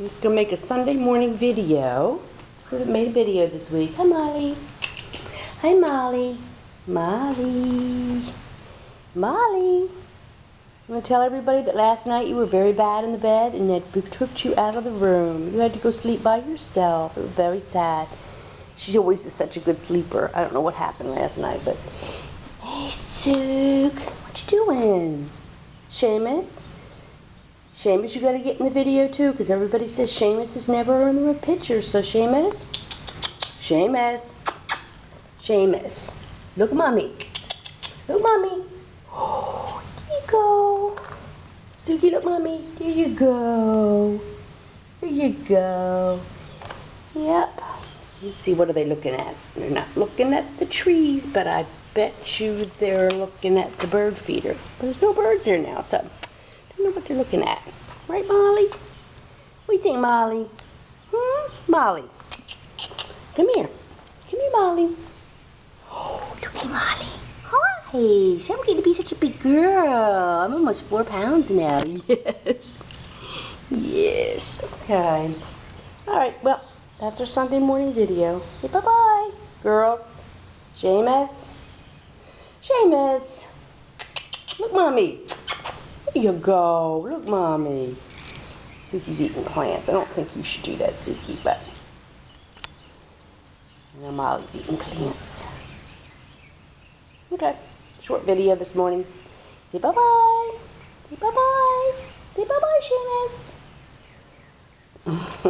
Let's go make a Sunday morning video. We made a video this week. Hi, Molly. Hi, Molly. Molly. Molly. I'm going to tell everybody that last night you were very bad in the bed and that we took you out of the room. You had to go sleep by yourself. It was very sad. She always is such a good sleeper. I don't know what happened last night, but... Hey, Sook. What you doing? Seamus? Seamus, you gotta get in the video too, because everybody says Seamus is never in the picture. So Seamus, Seamus, Seamus, look mommy. Look, mommy. Oh, you go. Suki, look, mommy. There you go. There you go. Yep. Let's see, what are they looking at? They're not looking at the trees, but I bet you they're looking at the bird feeder. There's no birds there now, so don't know what they're looking at. Right, Molly? What do you think, Molly? Hmm? Molly. Come here. Come here, Molly. Oh, looky, Molly. Hi. So I'm to be such a big girl. I'm almost four pounds now. Yes. Yes. Okay. All right. Well, that's our Sunday morning video. Say bye-bye, girls. Seamus. Seamus. Look, Mommy. There you go. Look, Mommy. Suki's eating plants. I don't think you should do that, Suki, but I know Molly's eating plants. Okay. Short video this morning. Say bye-bye. Say bye-bye. Say bye-bye, Seamus.